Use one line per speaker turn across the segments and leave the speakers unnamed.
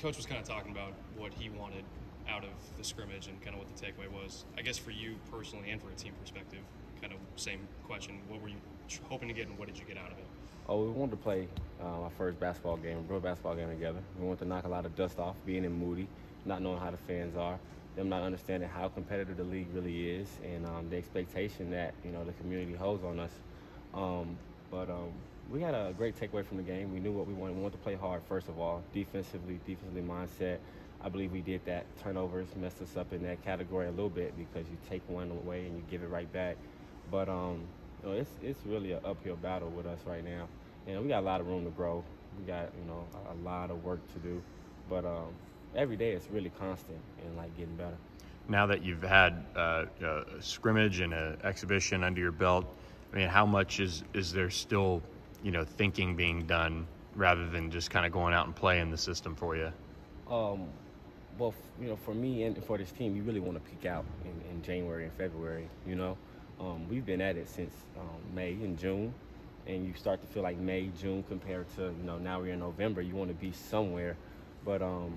Coach was kind of talking about what he wanted out of the scrimmage and kind of what the takeaway was. I guess for you personally and for a team perspective, kind of same question. What were you hoping to get, and what did you get out of it?
Oh, we wanted to play uh, our first basketball game, real basketball game together. We wanted to knock a lot of dust off, being in Moody, not knowing how the fans are, them not understanding how competitive the league really is, and um, the expectation that you know the community holds on us. Um, but um, we had a great takeaway from the game. We knew what we wanted. We wanted to play hard, first of all, defensively, defensively mindset. I believe we did that. Turnovers messed us up in that category a little bit because you take one away and you give it right back. But um, you know, it's it's really an uphill battle with us right now. And we got a lot of room to grow. We got you know a, lot of work to do. But um, every day it's really constant and like getting better.
Now that you've had uh, a scrimmage and an exhibition under your belt, I mean, how much is is there still you know thinking being done rather than just kind of going out and playing the system for you?
Um, well, you know, for me and for this team, you really want to peak out in, in January and February. You know, um, we've been at it since um, May and June, and you start to feel like May, June compared to you know now we're in November. You want to be somewhere, but um,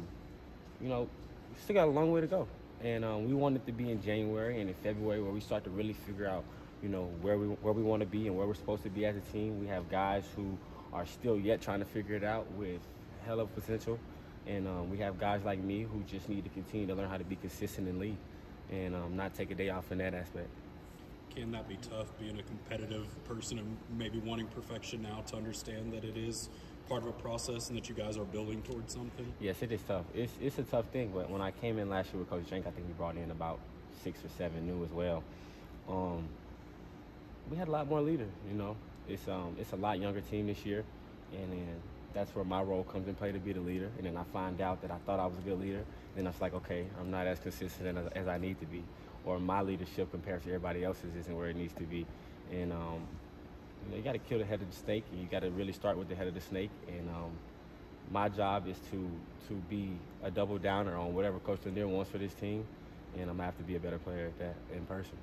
you know, we still got a long way to go. And um, we wanted to be in January and in February where we start to really figure out, you know, where we where we want to be and where we're supposed to be as a team. We have guys who are still yet trying to figure it out with hell of potential. And um, we have guys like me who just need to continue to learn how to be consistent and lead and um, not take a day off in that aspect.
Can that be tough being a competitive person and maybe wanting perfection now to understand that it is part of a process and that you guys are building towards something?
Yes, it is tough. It's, it's a tough thing, but when I came in last year with Coach Jenk, I think we brought in about six or seven new as well. Um, we had a lot more leaders, you know. It's um, it's a lot younger team this year, and then that's where my role comes in play to be the leader. And then I find out that I thought I was a good leader. Then I was like, okay, I'm not as consistent as, as I need to be, or my leadership compared to everybody else's isn't where it needs to be. And um, you, know, you got to kill the head of the snake, and you got to really start with the head of the snake. And um, my job is to to be a double downer on whatever Coach Lanier wants for this team, and I'm gonna have to be a better player at that in person.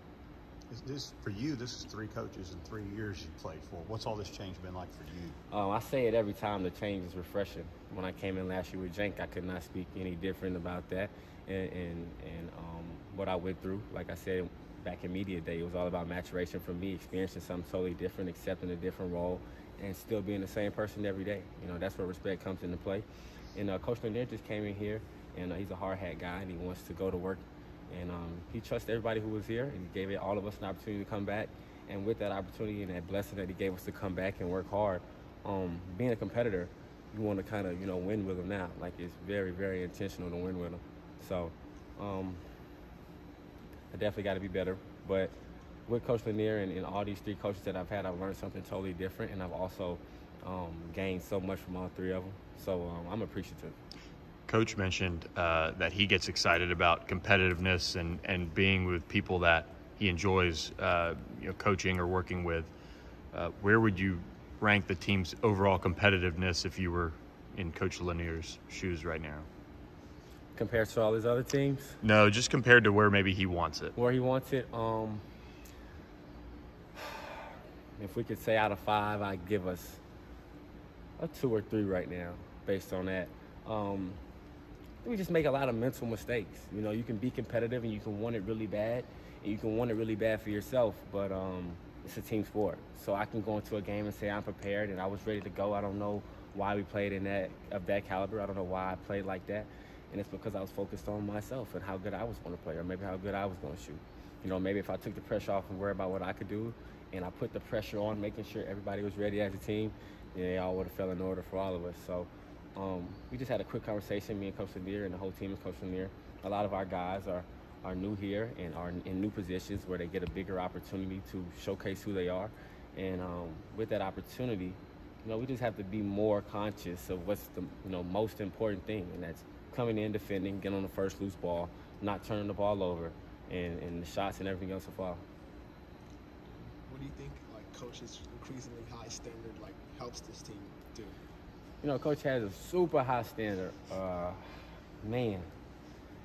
Is this for you? This is three coaches in three years you played for. What's all this change been like for you?
Um, I say it every time. The change is refreshing. When I came in last year with Jenk, I could not speak any different about that, and and, and um, what I went through. Like I said back in media day, it was all about maturation for me, experiencing something totally different, accepting a different role, and still being the same person every day. You know, that's where respect comes into play. And uh, Coach Lanier just came in here, and uh, he's a hard hat guy, and he wants to go to work and um, he trusted everybody who was here, and gave all of us an opportunity to come back. And with that opportunity and that blessing that he gave us to come back and work hard, um, being a competitor, you want to kind of you know win with them now. Like it's very very intentional to win with them. So um, I definitely got to be better. But with Coach Lanier and, and, all these three coaches that I've had, I've learned something totally different, and I've also um, gained so much from all three of them. So um, I'm appreciative.
Coach mentioned uh, that he gets excited about competitiveness and, and being with people that he enjoys uh, you know, coaching or working with. Uh, where would you rank the team's overall competitiveness if you were in Coach Lanier's shoes right now?
Compared to all his other teams?
No, just compared to where maybe he wants it.
Where he wants it, um, if we could say out of five, I'd give us a two or three right now, based on that. Um, we just make a lot of mental mistakes. You know, you can be competitive and you can want it really bad, and you can want it really bad for yourself, but um, it's a team sport. So I can go into a game and say I'm prepared and I was ready to go. I don't know why we played in that of that caliber. I don't know why I played like that, and it's because I was focused on myself and how good I was going to play, or maybe how good I was going to shoot. You know, maybe if I took the pressure off and worried about what I could do, and I put the pressure on, making sure everybody was ready as a team, then they all would have fell in order for all of us. So um, we just had a quick conversation, me and Coach Lanier and the whole team of Coach Lanier. A lot of our guys are, are new here and are in new positions where they get a bigger opportunity to showcase who they are. And um, with that opportunity, you know, we just have to be more conscious of what's the you know most important thing, and that's coming in, defending, getting on the first loose ball, not turning the ball over, and, and the shots and everything else will fall.
What do you think, like, coaches' increasingly high standard, like, helps this team do?
You know, coach has a super high standard. Uh, man,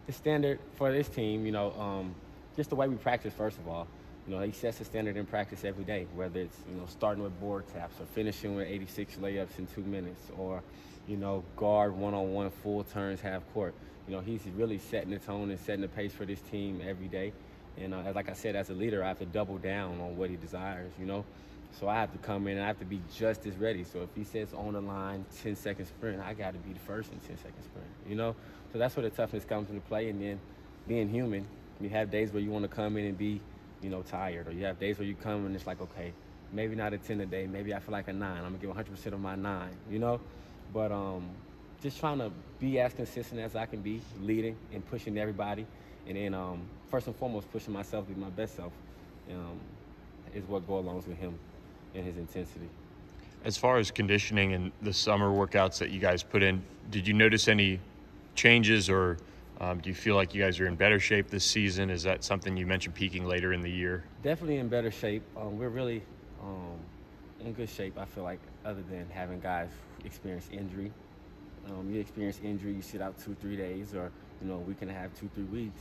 the standard for this team, you know, um, just the way we practice, first of all. You know, he sets a standard in practice every day, whether it's, you know, starting with board taps or finishing with 86 layups in two minutes or, you know, guard one-on-one, full turns, half court. You know, he's really setting the tone and setting the pace for this team every day. And uh, like I said, as a leader, I have to double down on what he desires, you know. So I have to come in and I have to be just as ready. So if he says on the line, 10 second sprint, I got to be the first in 10 second sprint, you know. So that's where the toughness comes into play. And then being human, you have days where you want to come in and be, you know, tired, or you have days where you come and it's like, okay, maybe not a 10 a day, maybe I feel like a nine. I'm gonna give 100% of my nine, you know. But um, just trying to be as consistent as I can be, leading and pushing everybody, and then um, first and foremost pushing myself to be my best self, um, is what goes along with him and his intensity.
As far as conditioning and the summer workouts that you guys put in, did you notice any changes or um, do you feel like you guys are in better shape this season? Is that something you mentioned peaking later in the year?
Definitely in better shape. Um, we're really um, in good shape, I feel like, other than having guys experience injury. Um, you experience injury, you sit out two, three days, or you know, we can have two, three weeks.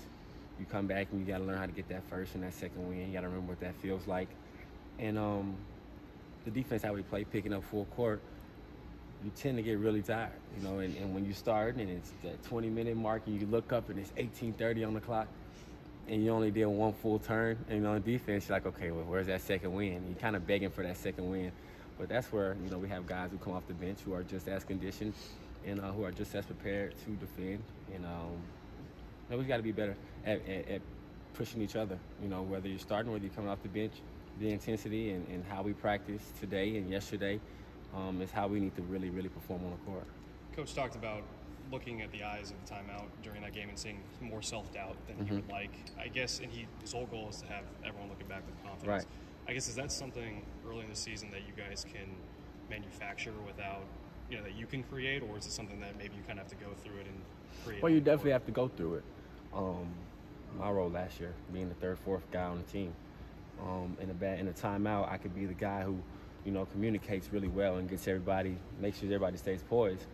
You come back and you got to learn how to get that first and that second win. You got to remember what that feels like. And um, the defense, how we play, picking up full court, you tend to get really tired, you know. And, and when you start and it's that 20 minute mark and you look up and it's 18:30 on the clock, and you only did one full turn, and on defense, you're like, okay, well, where's that second win? You're kind of begging for that second win. But that's where, you know, we have guys who come off the bench who are just as conditioned and uh, who are just as prepared to defend. And um, you know, we got to be better at, at, at, pushing each other, you know, whether you're starting, whether you're coming off the bench, the intensity and, and how we practice today and yesterday um, is how we need to really, really perform on the court.
Coach talked about looking at the eyes of the timeout during that game and seeing more self doubt than mm-hmm. you would like. I guess, and he his whole goal is to have everyone looking back with confidence.
Right.
I guess is that something early in the season that you guys can manufacture without, you know, that you can create, or is it something that maybe you kind of have to go through it and create?
Well, you definitely have to go through it. Um, my role last year, being the third, fourth guy on the team, um, in a bad in a timeout, I could be the guy who, you know, communicates really well and gets everybody, makes sure everybody stays poised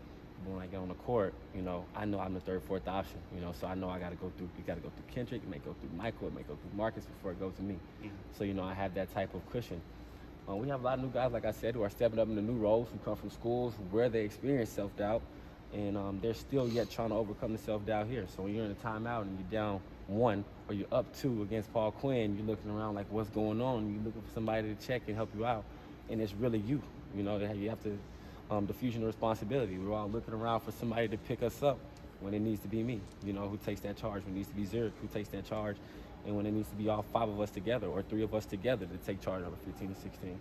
But when I get on the court, you know, I know I'm the third, fourth option, you know, so I know I got to go through, you got to go through Kendric, it may go through Michael, it may go through Marcus before it goes to me. Mm-hmm. So, you know, I have that type of cushion. Uh, we have a lot of new guys, like I said, who are stepping up into new roles, who come from schools where they experience self doubt, and um, they're still yet trying to overcome the self doubt here. So when you're in a timeout and you're down one or you're up two against Paul Quinn, you're looking around like, what's going on? You're looking for somebody to check and help you out, and it's really you. You know, you have to um, diffusion of responsibility. We're all looking around for somebody to pick us up when it needs to be me, you know, who takes that charge, when it needs to be Zhuric, who takes that charge, and when it needs to be all five of us together or three of us together to take charge of a 15 to 16.